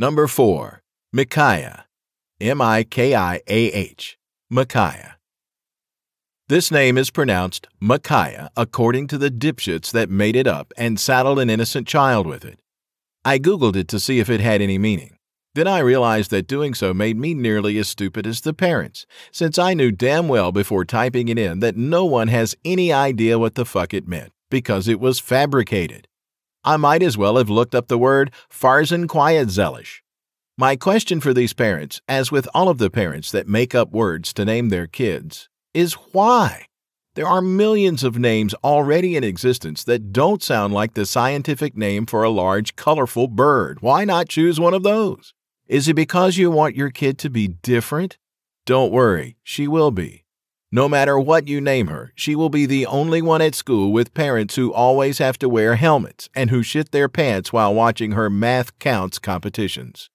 Number 4. Mikiah. M I K I A H. Mikiah. This name is pronounced Micaiah according to the dipshits that made it up and saddled an innocent child with it. I googled it to see if it had any meaning. Then I realized that doing so made me nearly as stupid as the parents, since I knew damn well before typing it in that no one has any idea what the fuck it meant, because it was fabricated. I might as well have looked up the word Farzan Quiet Zelish. My question for these parents, as with all of the parents that make up words to name their kids, is why? There are millions of names already in existence that don't sound like the scientific name for a large, colorful bird. Why not choose one of those? Is it because you want your kid to be different? Don't worry, she will be. No matter what you name her, she will be the only one at school with parents who always have to wear helmets and who shit their pants while watching her MATHCOUNTS competitions.